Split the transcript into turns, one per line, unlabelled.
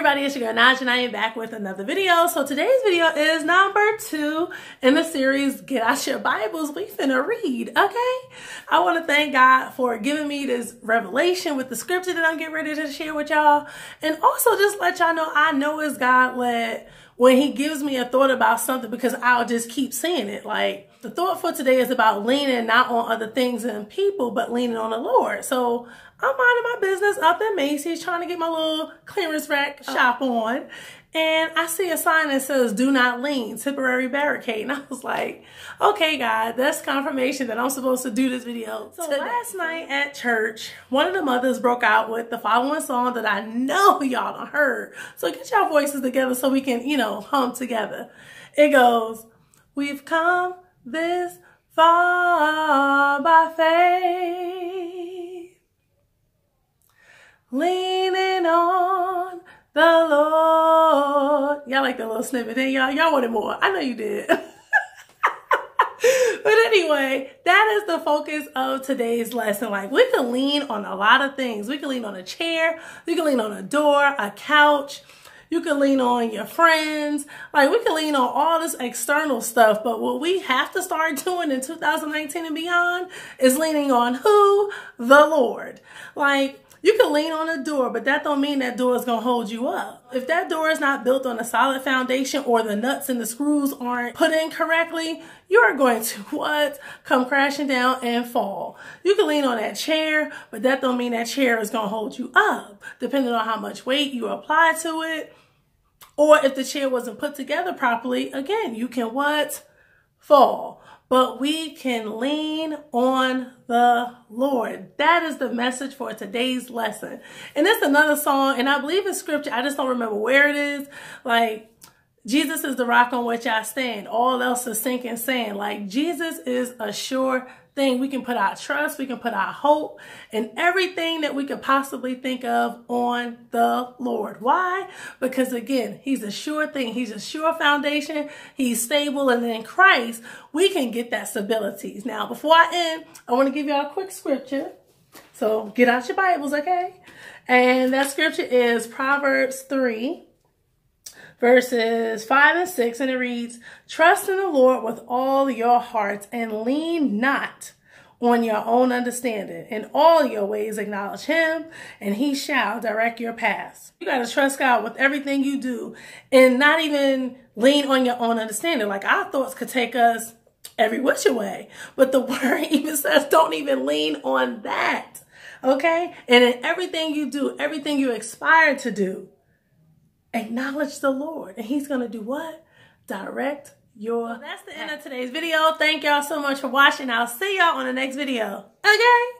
everybody, it's your girl Nij and I am back with another video. So today's video is number two in the series Get Out Your Bibles, we finna read, okay? I want to thank God for giving me this revelation with the scripture that I'm getting ready to share with y'all. And also just let y'all know I know it's God led when he gives me a thought about something because I'll just keep saying it. Like the thought for today is about leaning not on other things and people, but leaning on the Lord. So I'm minding my business up at Macy's trying to get my little clearance rack oh. shop on. And I see a sign that says, do not lean, temporary barricade. And I was like, okay, God, that's confirmation that I'm supposed to do this video. So today. last night at church, one of the mothers broke out with the following song that I know y'all don't heard. So get y'all voices together so we can, you know, hum together. It goes, we've come this far by faith, leaning on the Lord. Y'all like that little snippet, didn't y'all? Y'all wanted more. I know you did. but anyway, that is the focus of today's lesson. Like we can lean on a lot of things. We can lean on a chair, we can lean on a door, a couch, you can lean on your friends. Like we can lean on all this external stuff. But what we have to start doing in 2019 and beyond is leaning on who? The Lord. Like you can lean on a door, but that don't mean that door is gonna hold you up. If that door is not built on a solid foundation or the nuts and the screws aren't put in correctly, you are going to what? Come crashing down and fall. You can lean on that chair, but that don't mean that chair is gonna hold you up, depending on how much weight you apply to it or if the chair wasn't put together properly, again, you can what? Fall. But we can lean on the Lord. That is the message for today's lesson. And it's another song, and I believe in scripture. I just don't remember where it is. Like, Jesus is the rock on which I stand. All else is sinking sand. Like, Jesus is a sure thing. We can put our trust, we can put our hope, and everything that we could possibly think of on the Lord. Why? Because again, He's a sure thing. He's a sure foundation. He's stable. And in Christ, we can get that stability. Now, before I end, I want to give y'all a quick scripture. So get out your Bibles, okay? And that scripture is Proverbs 3 verses 5 and 6, and it reads, Trust in the Lord with all your hearts and lean not on your own understanding. In all your ways acknowledge him, and he shall direct your paths. You got to trust God with everything you do and not even lean on your own understanding. Like our thoughts could take us every which way, but the word even says don't even lean on that. Okay? And in everything you do, everything you aspire to do, acknowledge the Lord. And he's going to do what? Direct your well, That's the end of today's video. Thank y'all so much for watching. I'll see y'all on the next video. Okay?